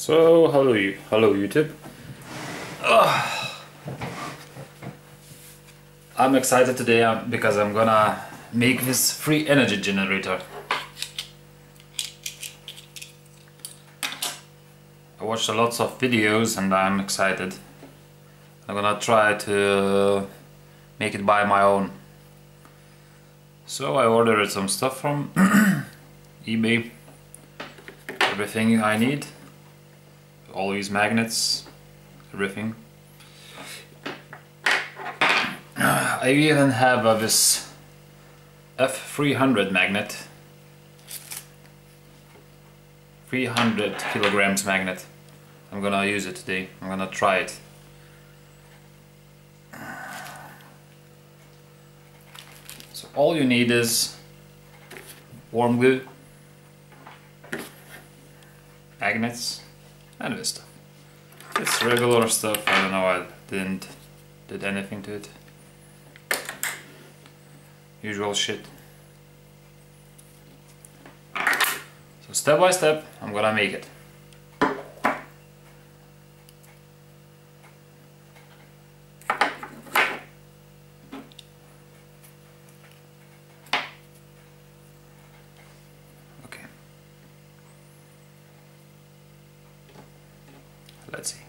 So, hello, you, hello YouTube. Ugh. I'm excited today um, because I'm gonna make this free energy generator. I watched a lots of videos and I'm excited. I'm gonna try to make it by my own. So I ordered some stuff from eBay. Everything I need. All these magnets, everything. I even have uh, this F300 magnet. 300 kilograms magnet. I'm gonna use it today. I'm gonna try it. So all you need is warm glue, magnets, and this stuff. It's regular stuff. I don't know. I didn't did anything to it. Usual shit. So step by step, I'm gonna make it. Okay. Let's see.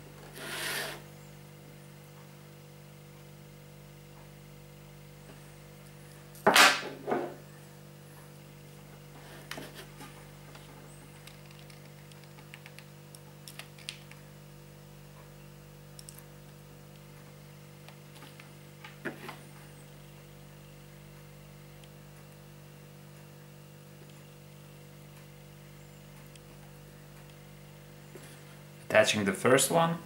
Attaching the first one.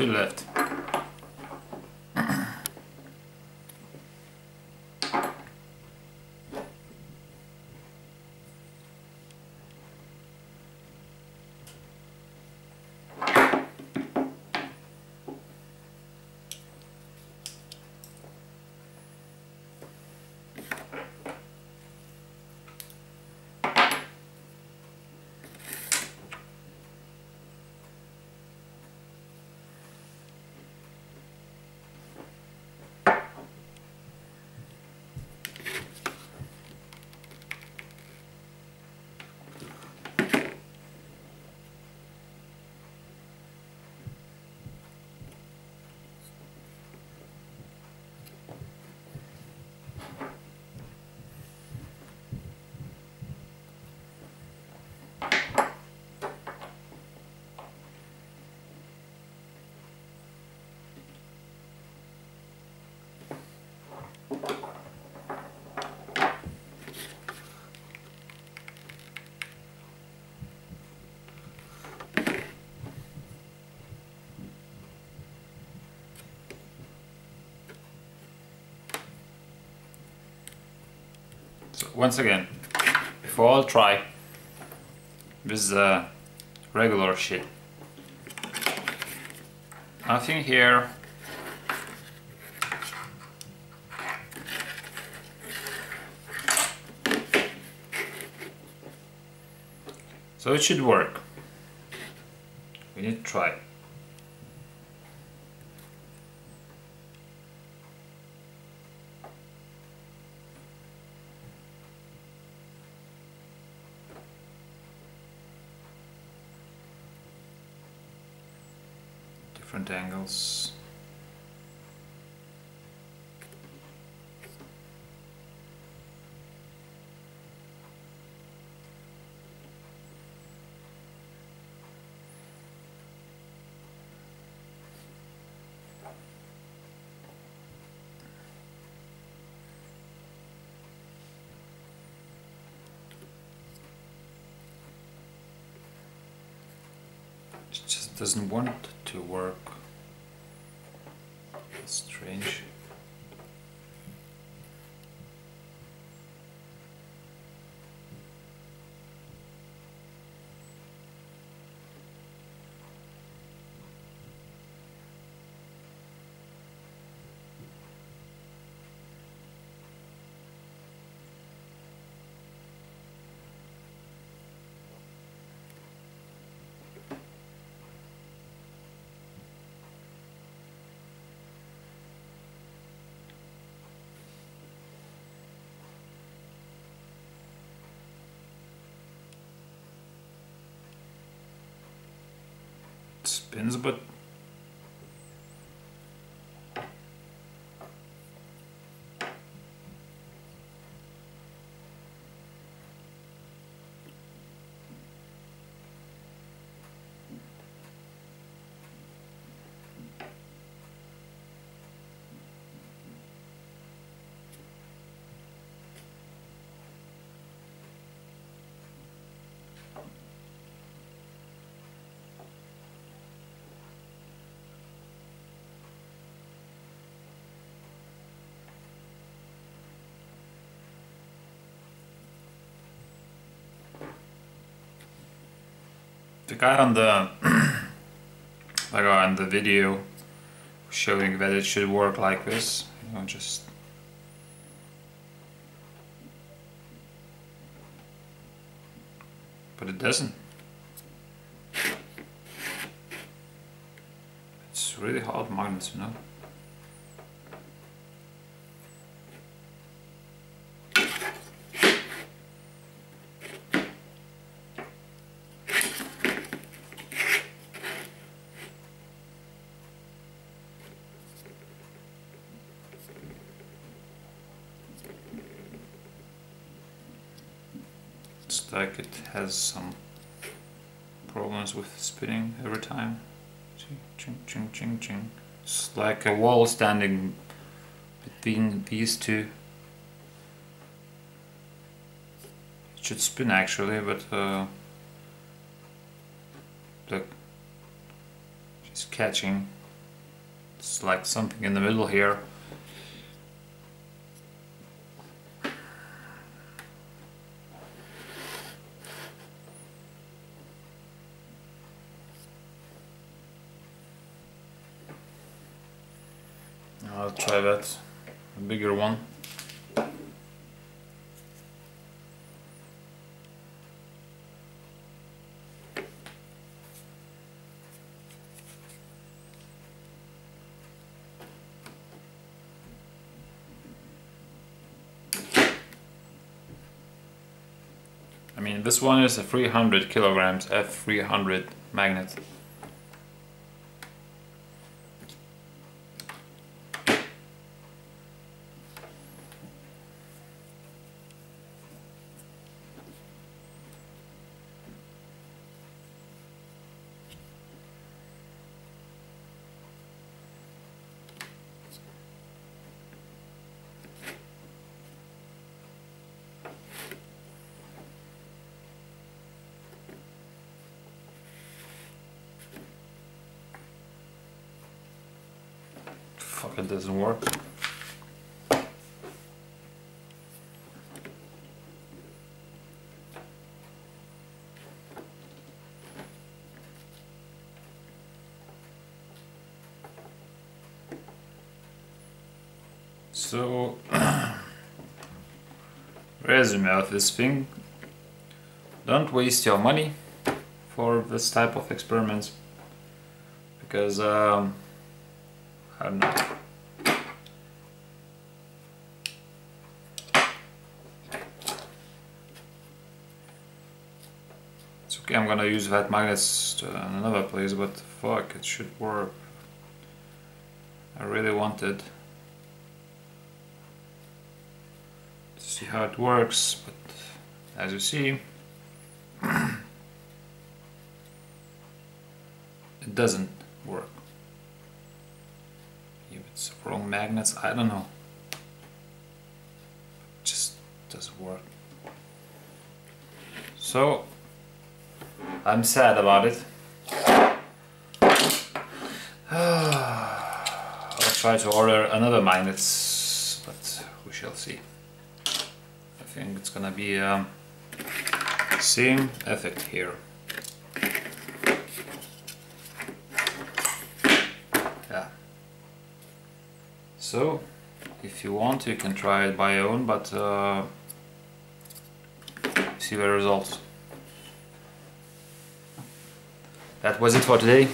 Oh, two left. So once again, before I'll try this uh, regular shit. Nothing here. So it should work. We need to try. Different angles. Just doesn't want to work. Strange. Spins, but the guy on the guy on the video showing that it should work like this you know just but it doesn't. It's really hard magnets you know Like it has some problems with spinning every time. Ching, ching, ching, ching, ching. It's like a wall standing between these two. It should spin actually, but uh, look, she's catching. It's like something in the middle here. I'll try that. A bigger one. I mean, this one is a 300 kilograms F300 magnet. Fuck, it doesn't work. So resume of this thing. Don't waste your money for this type of experiments because um, I don't know. It's okay, I'm gonna use that magnets in another place, but fuck, it should work. I really wanted see how it works, but as you see, it doesn't work. If it's wrong magnets, I don't know. It just doesn't work. So I'm sad about it. I'll try to order another magnets, but we shall see. I think it's gonna be um, same effect here. Yeah. So, if you want, you can try it by your own, but uh, see the results. That was it for today.